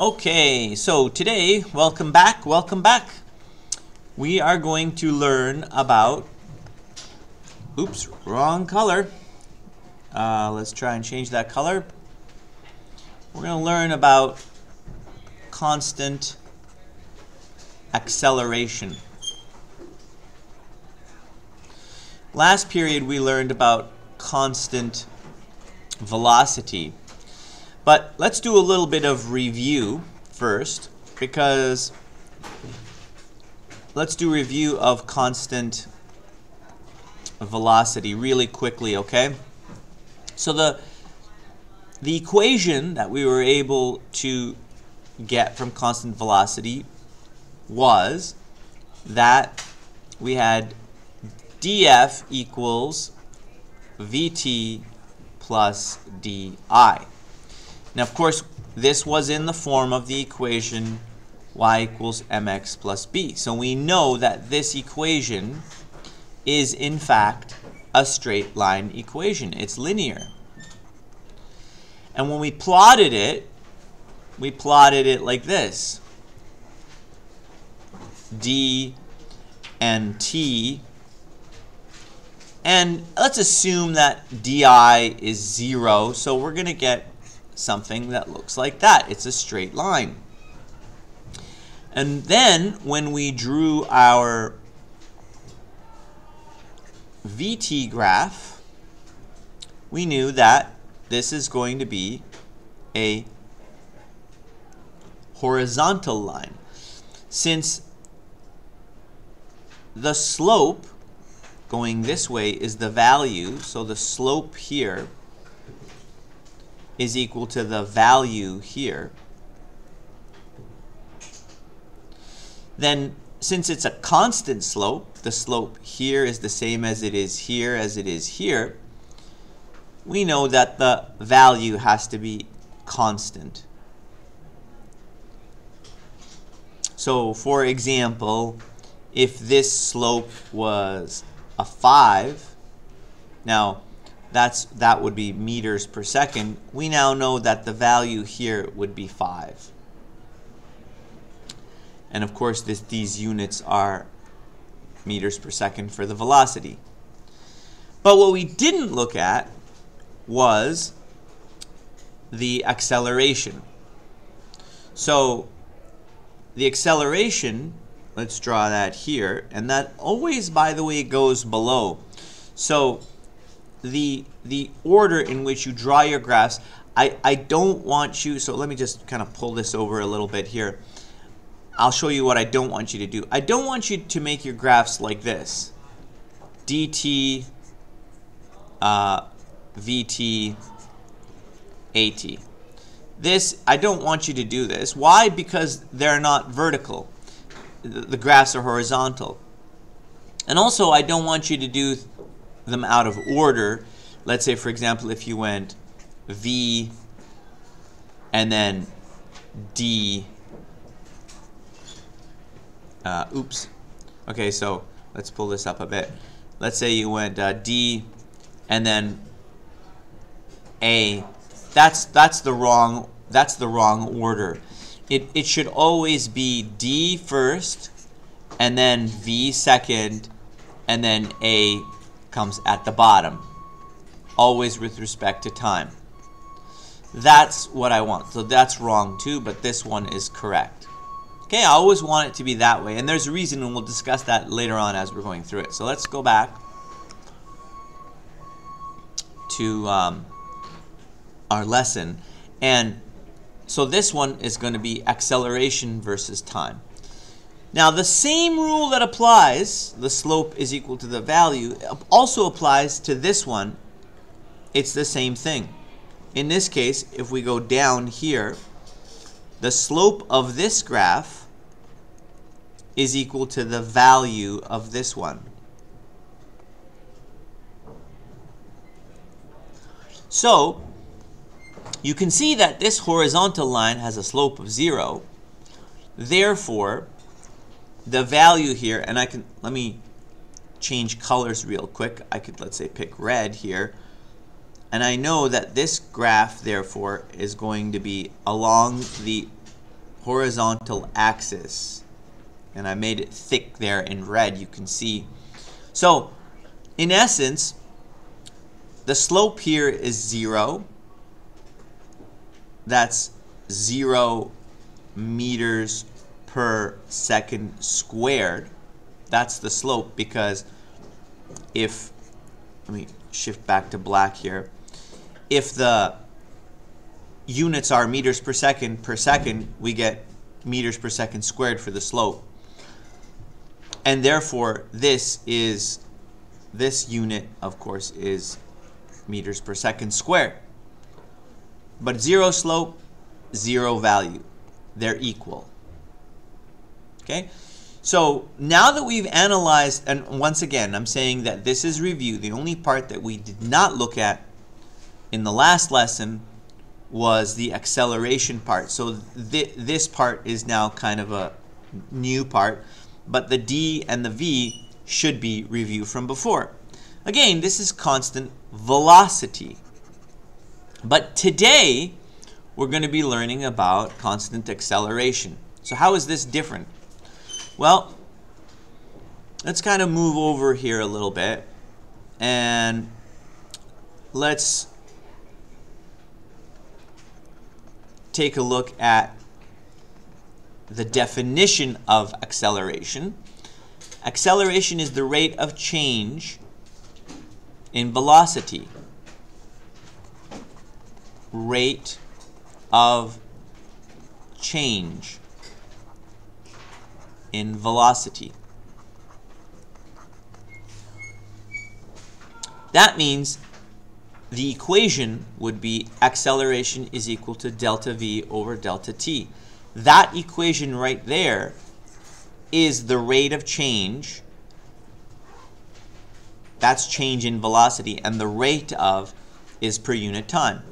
Okay, so today, welcome back, welcome back. We are going to learn about, oops, wrong color. Uh, let's try and change that color. We're going to learn about constant acceleration. Last period we learned about constant velocity. But let's do a little bit of review first because let's do review of constant velocity really quickly, okay? So the the equation that we were able to get from constant velocity was that we had df equals vt plus di. Now, of course, this was in the form of the equation y equals mx plus b. So we know that this equation is, in fact, a straight line equation. It's linear. And when we plotted it, we plotted it like this. d and t. And let's assume that di is 0. So we're going to get something that looks like that. It's a straight line. And then when we drew our VT graph, we knew that this is going to be a horizontal line. Since the slope going this way is the value, so the slope here is equal to the value here, then since it's a constant slope, the slope here is the same as it is here as it is here, we know that the value has to be constant. So for example, if this slope was a 5, now that's that would be meters per second. We now know that the value here would be 5. And of course, this, these units are meters per second for the velocity. But what we didn't look at was the acceleration. So the acceleration, let's draw that here, and that always, by the way, goes below. So the the order in which you draw your graphs. I, I don't want you, so let me just kind of pull this over a little bit here. I'll show you what I don't want you to do. I don't want you to make your graphs like this. dt, uh, vt, at. This, I don't want you to do this. Why? Because they're not vertical. The, the graphs are horizontal. And also, I don't want you to do them out of order. Let's say, for example, if you went V and then D. Uh, oops. Okay, so let's pull this up a bit. Let's say you went uh, D and then A. That's that's the wrong that's the wrong order. It it should always be D first and then V second and then A comes at the bottom, always with respect to time. That's what I want. So that's wrong too, but this one is correct. Okay, I always want it to be that way, and there's a reason, and we'll discuss that later on as we're going through it. So let's go back to um, our lesson. And so this one is going to be acceleration versus time. Now the same rule that applies, the slope is equal to the value, also applies to this one. It's the same thing. In this case, if we go down here, the slope of this graph is equal to the value of this one. So, you can see that this horizontal line has a slope of 0. Therefore, the value here, and I can, let me change colors real quick. I could, let's say, pick red here. And I know that this graph, therefore, is going to be along the horizontal axis. And I made it thick there in red, you can see. So, in essence, the slope here is 0. That's 0 meters per second squared. That's the slope because if, let me shift back to black here. If the units are meters per second per second, we get meters per second squared for the slope. And therefore, this is, this unit, of course, is meters per second squared. But zero slope, zero value. They're equal. Okay? So now that we've analyzed, and once again, I'm saying that this is review. The only part that we did not look at in the last lesson was the acceleration part. So th this part is now kind of a new part, but the D and the V should be review from before. Again, this is constant velocity. But today, we're going to be learning about constant acceleration. So how is this different? Well, let's kind of move over here a little bit and let's take a look at the definition of acceleration. Acceleration is the rate of change in velocity. Rate of change in velocity. That means the equation would be acceleration is equal to delta v over delta t. That equation right there is the rate of change that's change in velocity, and the rate of is per unit time.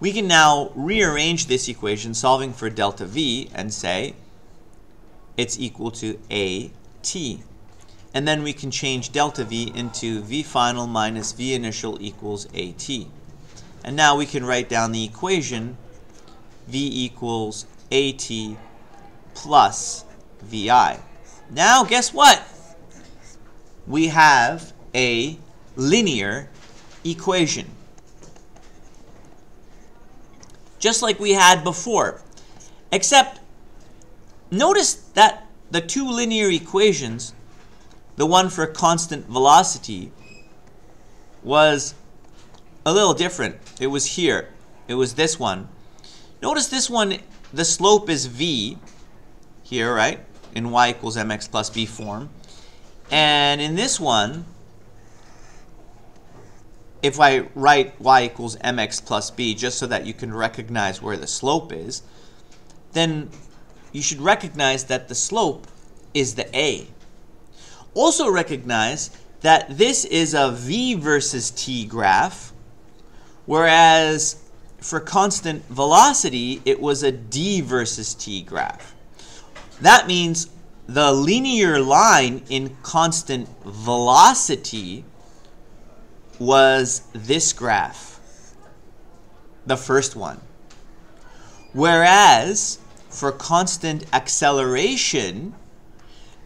We can now rearrange this equation solving for delta v and say it's equal to at. And then we can change delta v into v final minus v initial equals at. And now we can write down the equation v equals at plus vi. Now guess what? we have a linear equation. Just like we had before. Except, notice that the two linear equations, the one for constant velocity, was a little different. It was here. It was this one. Notice this one, the slope is v here, right? In y equals mx plus b form. And in this one, if I write y equals mx plus b just so that you can recognize where the slope is, then you should recognize that the slope is the a. Also recognize that this is a v versus t graph, whereas for constant velocity, it was a d versus t graph. That means the linear line in constant velocity was this graph, the first one. Whereas for constant acceleration,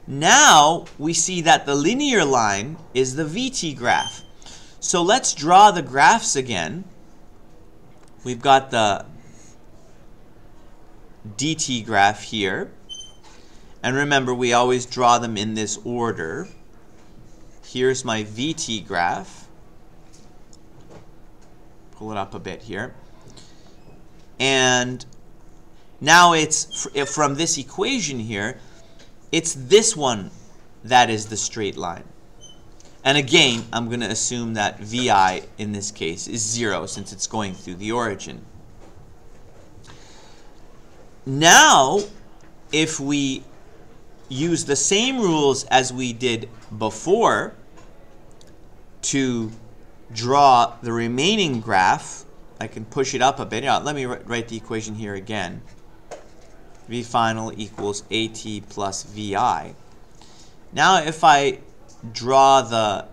now we see that the linear line is the VT graph. So let's draw the graphs again. We've got the DT graph here. And remember, we always draw them in this order. Here's my VT graph. Pull it up a bit here. And now it's, from this equation here, it's this one that is the straight line. And again, I'm going to assume that VI in this case is 0 since it's going through the origin. Now, if we use the same rules as we did before to draw the remaining graph. I can push it up a bit. Let me write the equation here again. V final equals AT plus VI. Now if I draw the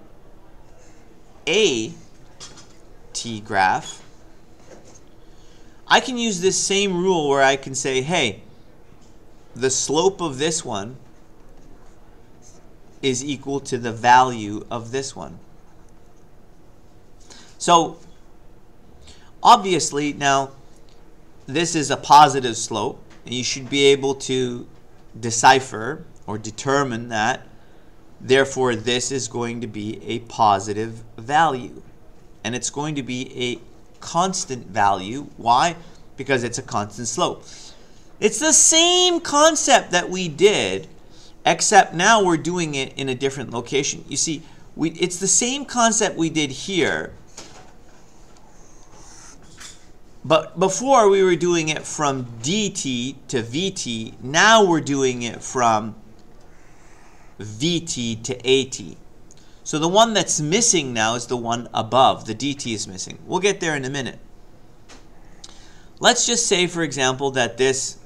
AT graph, I can use this same rule where I can say, hey, the slope of this one is equal to the value of this one. So obviously now this is a positive slope and you should be able to decipher or determine that therefore this is going to be a positive value. And it's going to be a constant value. Why? Because it's a constant slope. It's the same concept that we did except now we're doing it in a different location. You see we it's the same concept we did here but before we were doing it from dt to vt, now we're doing it from vt to at. So the one that's missing now is the one above. The dt is missing. We'll get there in a minute. Let's just say, for example, that this,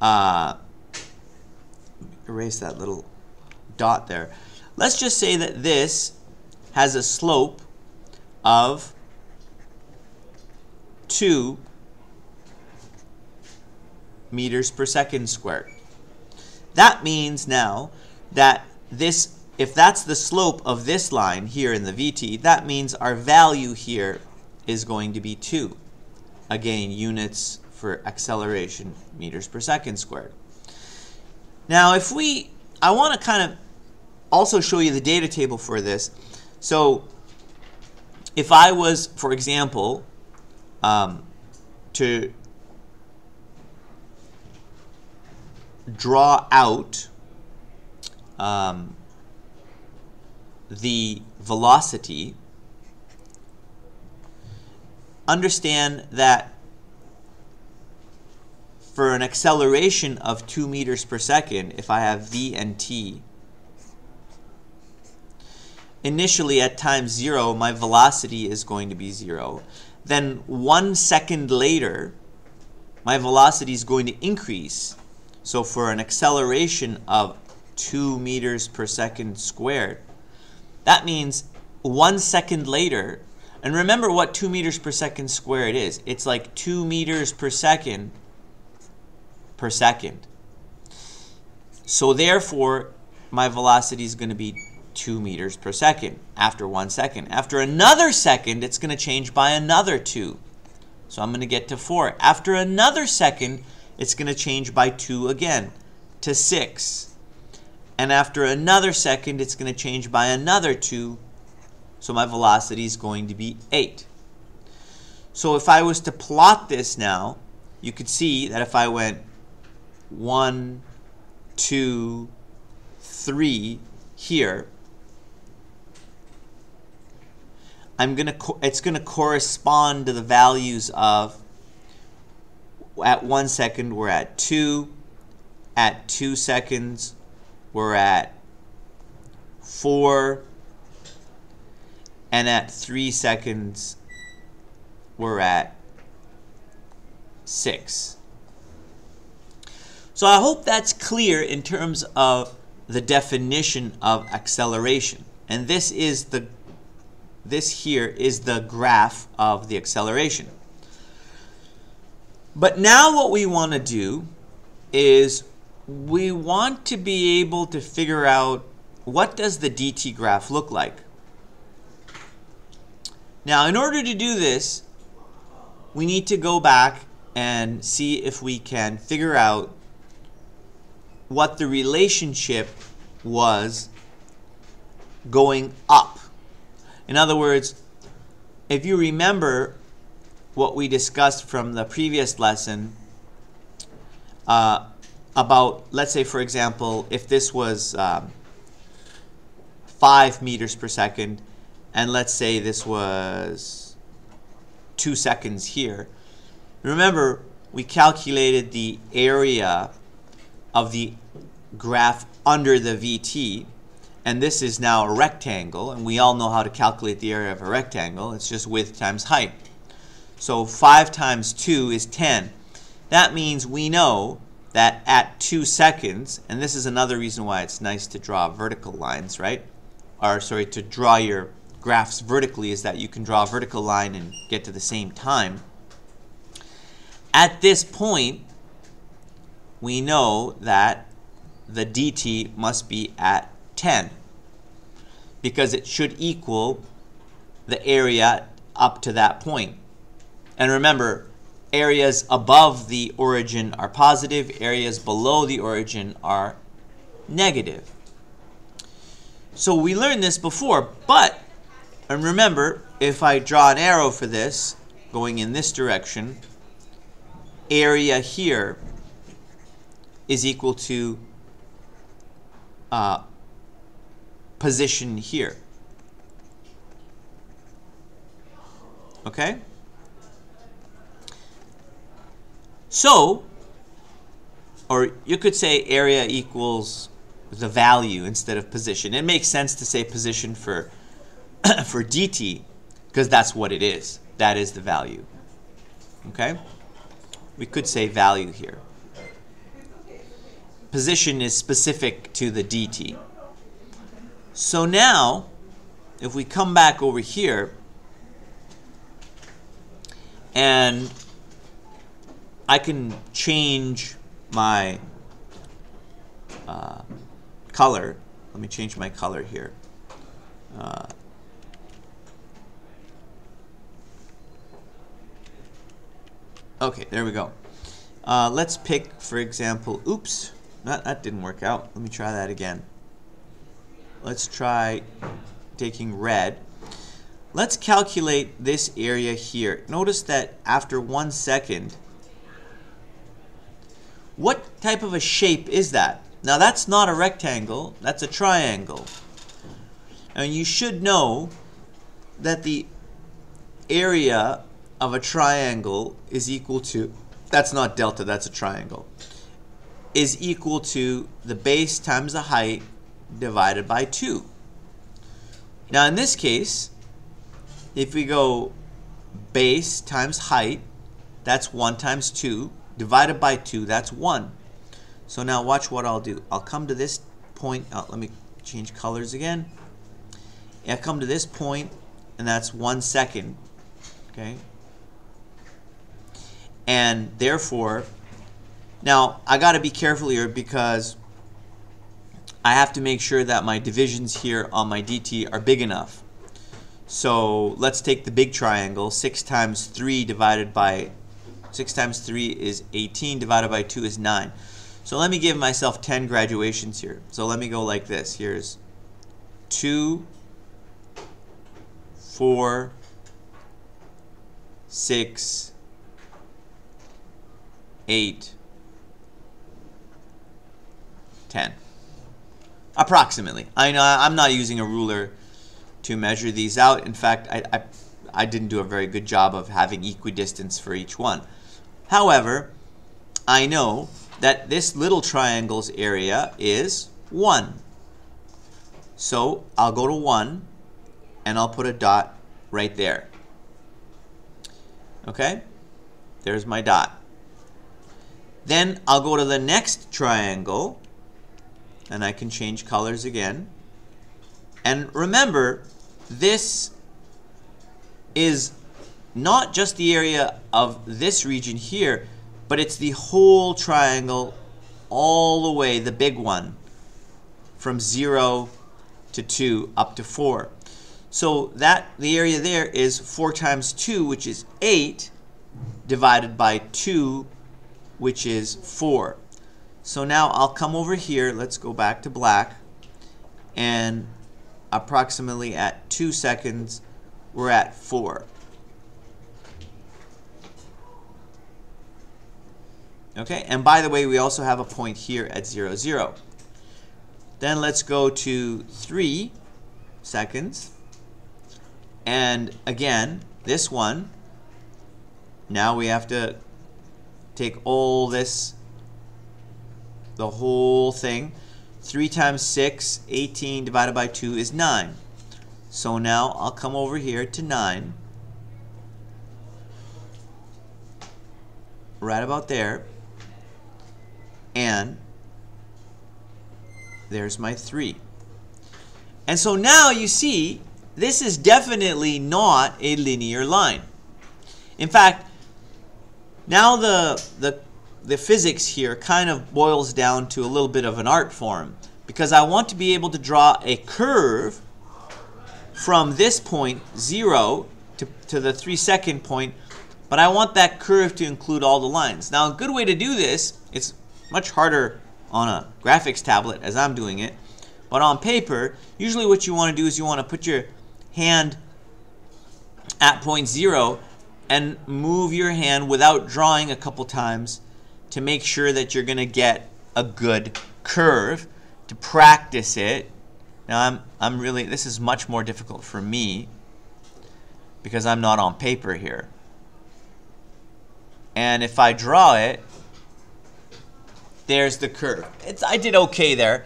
uh, erase that little dot there. Let's just say that this has a slope of 2 meters per second squared. That means now that this, if that's the slope of this line here in the VT, that means our value here is going to be 2. Again, units for acceleration, meters per second squared. Now, if we, I want to kind of also show you the data table for this. So, if I was, for example, um, to draw out um, the velocity, understand that for an acceleration of 2 meters per second, if I have v and t, initially at time 0, my velocity is going to be 0 then one second later, my velocity is going to increase. So for an acceleration of 2 meters per second squared, that means one second later, and remember what 2 meters per second squared is. It's like 2 meters per second per second. So therefore, my velocity is going to be 2 meters per second after one second. After another second, it's going to change by another 2. So I'm going to get to 4. After another second, it's going to change by 2 again to 6. And after another second, it's going to change by another 2. So my velocity is going to be 8. So if I was to plot this now, you could see that if I went 1, 2, 3 here, I'm gonna it's gonna correspond to the values of at one second we're at two, at two seconds we're at four, and at three seconds we're at six. So I hope that's clear in terms of the definition of acceleration. And this is the this here is the graph of the acceleration. But now what we want to do is we want to be able to figure out what does the dt graph look like. Now in order to do this, we need to go back and see if we can figure out what the relationship was going up in other words, if you remember what we discussed from the previous lesson uh, about, let's say, for example, if this was um, 5 meters per second, and let's say this was 2 seconds here, remember, we calculated the area of the graph under the VT, and this is now a rectangle, and we all know how to calculate the area of a rectangle. It's just width times height. So 5 times 2 is 10. That means we know that at 2 seconds, and this is another reason why it's nice to draw vertical lines, right? Or, sorry, to draw your graphs vertically is that you can draw a vertical line and get to the same time. At this point, we know that the dt must be at 10 because it should equal the area up to that point. And remember, areas above the origin are positive, areas below the origin are negative. So we learned this before, but, and remember, if I draw an arrow for this, going in this direction, area here is equal to uh, position here. Okay? So, or you could say area equals the value instead of position. It makes sense to say position for for dt because that's what it is. That is the value. Okay? We could say value here. Position is specific to the dt. So now, if we come back over here, and I can change my uh, color. Let me change my color here. Uh, okay, there we go. Uh, let's pick, for example, oops, that, that didn't work out. Let me try that again. Let's try taking red. Let's calculate this area here. Notice that after one second, what type of a shape is that? Now that's not a rectangle, that's a triangle. And you should know that the area of a triangle is equal to, that's not delta, that's a triangle, is equal to the base times the height divided by 2. Now in this case, if we go base times height, that's 1 times 2, divided by 2, that's 1. So now watch what I'll do. I'll come to this point, oh, let me change colors again. I come to this point, and that's 1 second, okay? And therefore, now I got to be careful here because I have to make sure that my divisions here on my dt are big enough. So let's take the big triangle. 6 times 3 divided by 6 times 3 is 18 divided by 2 is 9. So let me give myself 10 graduations here. So let me go like this. Here's 2, 4, 6, 8, 10. Approximately. I know I'm not using a ruler to measure these out. In fact, I, I, I didn't do a very good job of having equidistance for each one. However, I know that this little triangle's area is 1. So I'll go to 1 and I'll put a dot right there. Okay? There's my dot. Then I'll go to the next triangle and I can change colors again. And remember, this is not just the area of this region here, but it's the whole triangle all the way, the big one, from 0 to 2 up to 4. So that the area there is 4 times 2, which is 8, divided by 2, which is 4. So now I'll come over here, let's go back to black, and approximately at 2 seconds, we're at 4. Okay, and by the way, we also have a point here at 0, 0. Then let's go to 3 seconds. And again, this one, now we have to take all this, the whole thing. 3 times 6, 18 divided by 2 is 9. So now I'll come over here to 9. Right about there and there's my 3. And so now you see, this is definitely not a linear line. In fact, now the, the the physics here kind of boils down to a little bit of an art form because I want to be able to draw a curve from this point, 0, to, to the 3 second point, but I want that curve to include all the lines. Now, a good way to do this, it's much harder on a graphics tablet as I'm doing it, but on paper, usually what you want to do is you want to put your hand at point 0 and move your hand without drawing a couple times to make sure that you're going to get a good curve to practice it. Now I'm I'm really this is much more difficult for me because I'm not on paper here. And if I draw it, there's the curve. It's, I did okay there.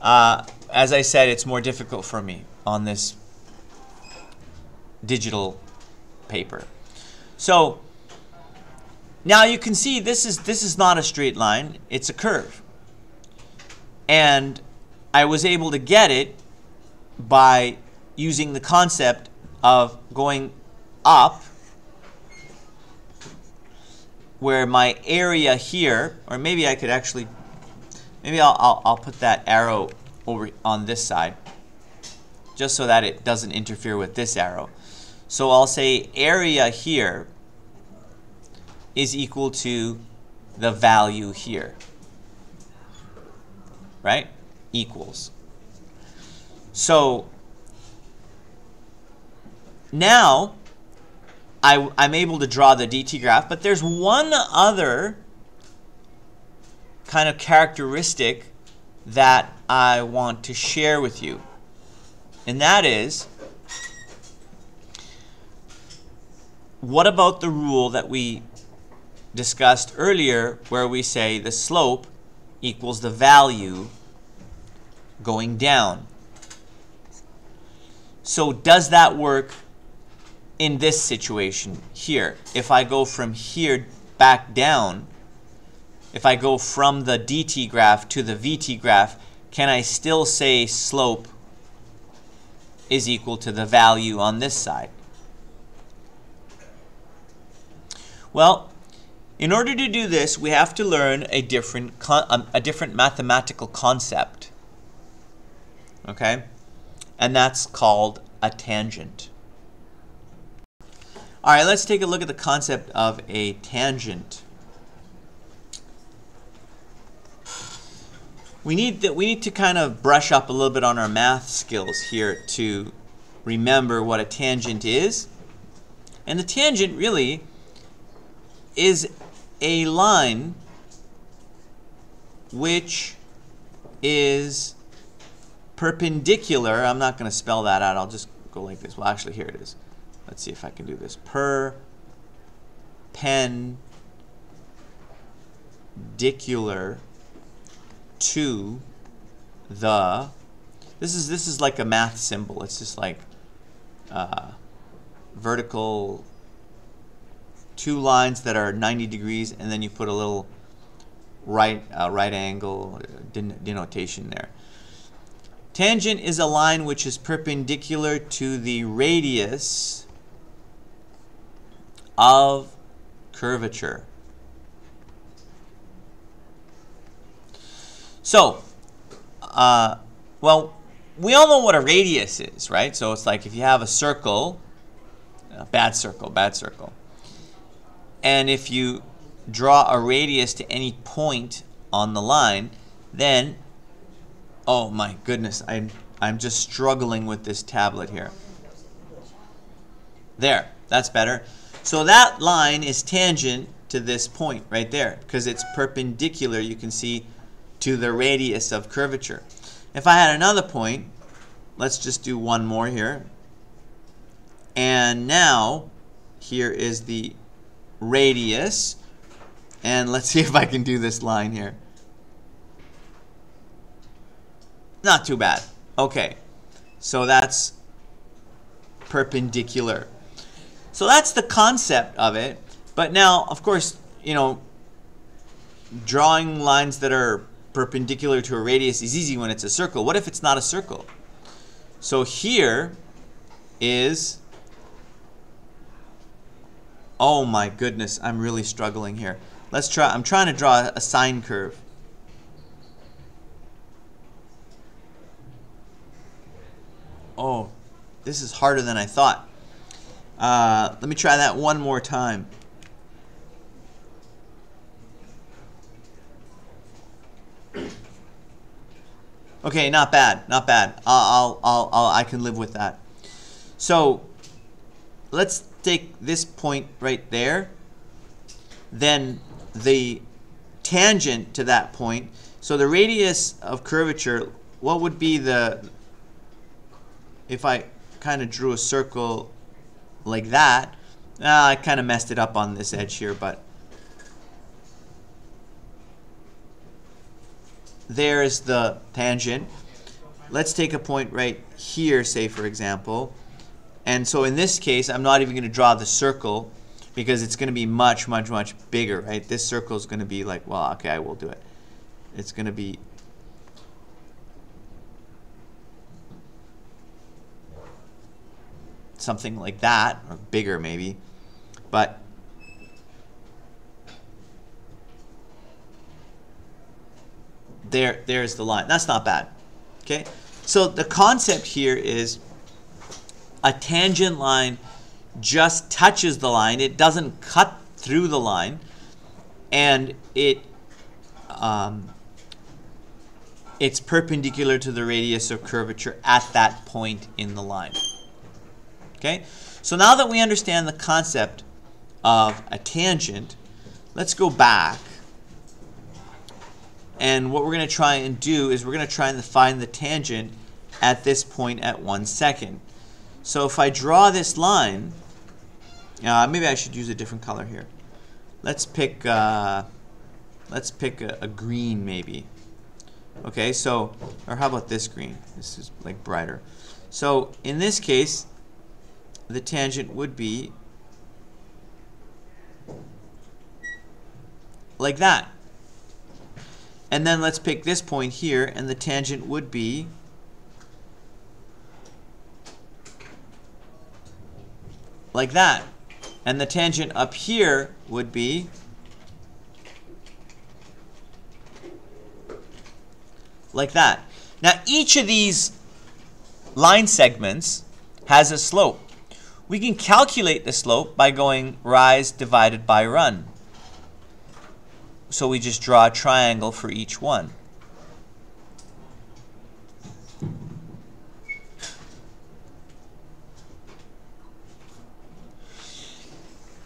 Uh, as I said, it's more difficult for me on this digital paper. So now you can see this is this is not a straight line, it's a curve. And I was able to get it by using the concept of going up where my area here, or maybe I could actually, maybe I'll, I'll, I'll put that arrow over on this side just so that it doesn't interfere with this arrow. So I'll say area here is equal to the value here. Right? Equals. So now I, I'm able to draw the DT graph, but there's one other kind of characteristic that I want to share with you. And that is, what about the rule that we discussed earlier where we say the slope equals the value going down? So does that work in this situation here, if I go from here back down, if I go from the dt graph to the vt graph, can I still say slope is equal to the value on this side? Well, in order to do this, we have to learn a different, um, a different mathematical concept. Okay? And that's called a tangent. All right, let's take a look at the concept of a tangent. We need, that we need to kind of brush up a little bit on our math skills here to remember what a tangent is. And the tangent really is a line which is perpendicular. I'm not going to spell that out. I'll just go like this. Well, actually, here it is. Let's see if I can do this. Per pendicular to the this is this is like a math symbol. It's just like uh, vertical two lines that are 90 degrees, and then you put a little right uh, right angle den denotation there. Tangent is a line which is perpendicular to the radius of curvature. So, uh, well, we all know what a radius is, right? So it's like if you have a circle, a bad circle, bad circle, and if you draw a radius to any point on the line, then, oh my goodness, I'm, I'm just struggling with this tablet here. There, that's better. So that line is tangent to this point right there because it's perpendicular, you can see, to the radius of curvature. If I had another point, let's just do one more here. And now, here is the radius. And let's see if I can do this line here. Not too bad. Okay, so that's perpendicular. So that's the concept of it. But now, of course, you know, drawing lines that are perpendicular to a radius is easy when it's a circle. What if it's not a circle? So here is, oh my goodness, I'm really struggling here. Let's try, I'm trying to draw a sine curve. Oh, this is harder than I thought. Uh, let me try that one more time. Okay, not bad, not bad. I'll, I'll, I'll, I can live with that. So, let's take this point right there. Then the tangent to that point. So the radius of curvature, what would be the, if I kind of drew a circle like that, uh, I kind of messed it up on this edge here, but there's the tangent. Let's take a point right here, say for example. And so in this case, I'm not even going to draw the circle because it's going to be much, much, much bigger, right? This circle is going to be like, well, okay, I will do it. It's going to be something like that, or bigger maybe. But there, there's the line. That's not bad. Okay, so the concept here is a tangent line just touches the line. It doesn't cut through the line, and it um, it's perpendicular to the radius of curvature at that point in the line. Okay, so now that we understand the concept of a tangent, let's go back. And what we're going to try and do is we're going to try and find the tangent at this point at one second. So if I draw this line, uh, maybe I should use a different color here. Let's pick, uh, let's pick a, a green maybe. Okay, so, or how about this green? This is like brighter. So in this case, the tangent would be like that. And then let's pick this point here, and the tangent would be like that. And the tangent up here would be like that. Now each of these line segments has a slope. We can calculate the slope by going rise divided by run. So we just draw a triangle for each one.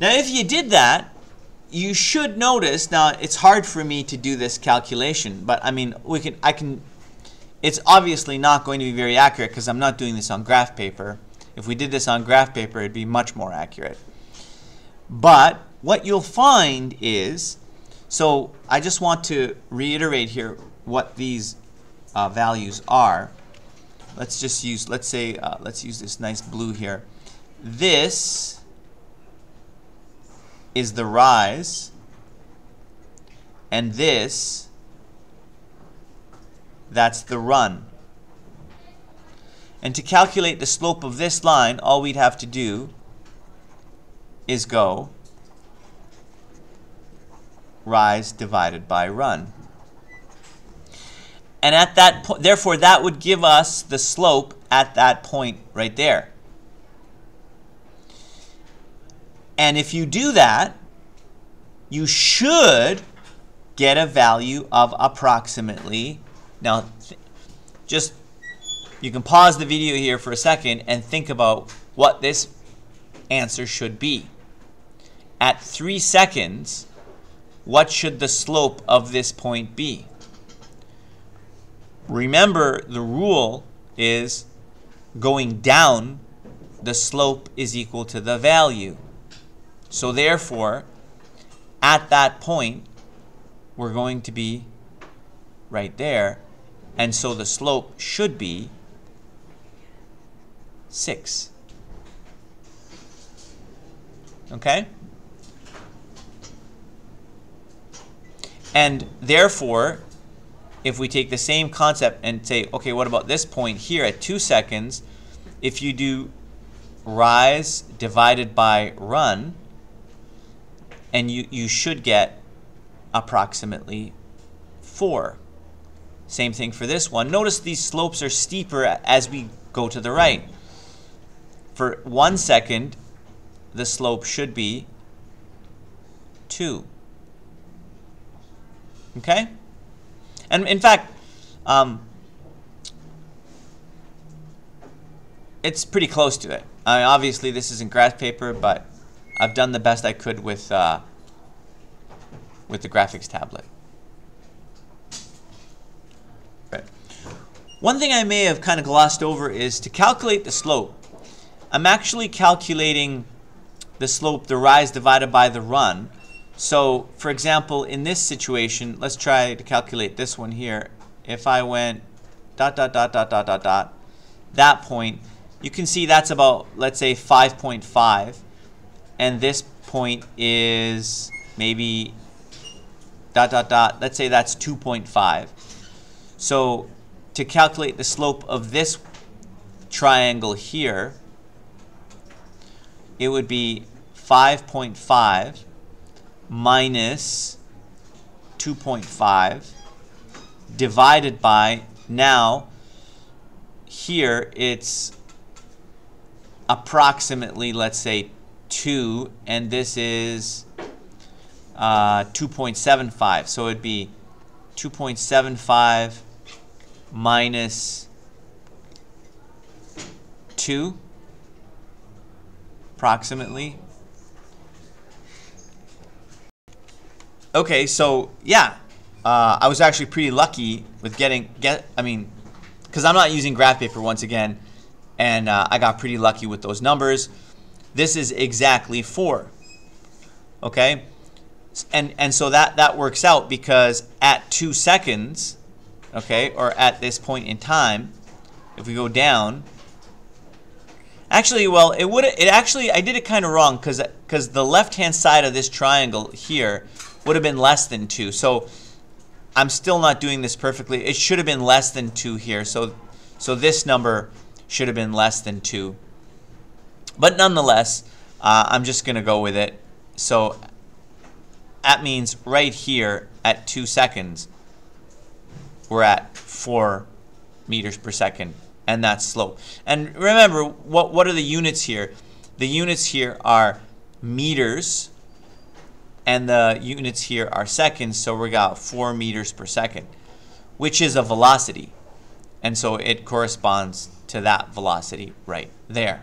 Now if you did that, you should notice, now it's hard for me to do this calculation, but I mean, we can, I can, it's obviously not going to be very accurate because I'm not doing this on graph paper. If we did this on graph paper, it'd be much more accurate. But what you'll find is, so I just want to reiterate here what these uh, values are. Let's just use, let's say, uh, let's use this nice blue here. This is the rise, and this, that's the run. And to calculate the slope of this line, all we'd have to do is go rise divided by run. And at that point, therefore, that would give us the slope at that point right there. And if you do that, you should get a value of approximately, now just you can pause the video here for a second and think about what this answer should be. At three seconds, what should the slope of this point be? Remember, the rule is going down, the slope is equal to the value. So therefore, at that point, we're going to be right there. And so the slope should be 6. Okay? And therefore, if we take the same concept and say, okay, what about this point here at 2 seconds? If you do rise divided by run, and you, you should get approximately 4. Same thing for this one. Notice these slopes are steeper as we go to the right. For one second, the slope should be 2. Okay? And in fact, um, it's pretty close to it. I mean, obviously, this isn't graph paper, but I've done the best I could with uh, with the graphics tablet. Right. One thing I may have kind of glossed over is to calculate the slope. I'm actually calculating the slope, the rise divided by the run. So, for example, in this situation, let's try to calculate this one here. If I went dot, dot, dot, dot, dot, dot, dot, that point, you can see that's about, let's say, 5.5. And this point is maybe dot, dot, dot. Let's say that's 2.5. So to calculate the slope of this triangle here, it would be 5.5 minus 2.5 divided by, now, here it's approximately, let's say, 2, and this is uh, 2.75. So it'd be 2.75 minus 2, approximately. Okay, so yeah, uh, I was actually pretty lucky with getting get. I mean, because I'm not using graph paper once again and uh, I got pretty lucky with those numbers. This is exactly 4. Okay? And, and so that, that works out because at 2 seconds, okay, or at this point in time, if we go down, actually, well, it would it actually, I did it kind of wrong because because the left-hand side of this triangle here would have been less than 2. So I'm still not doing this perfectly. It should have been less than 2 here. So, so this number should have been less than 2. But nonetheless, uh, I'm just going to go with it. So that means right here at 2 seconds, we're at 4 meters per second, and that's slow. And remember, what, what are the units here? The units here are meters, and the units here are seconds, so we got 4 meters per second, which is a velocity. And so it corresponds to that velocity right there.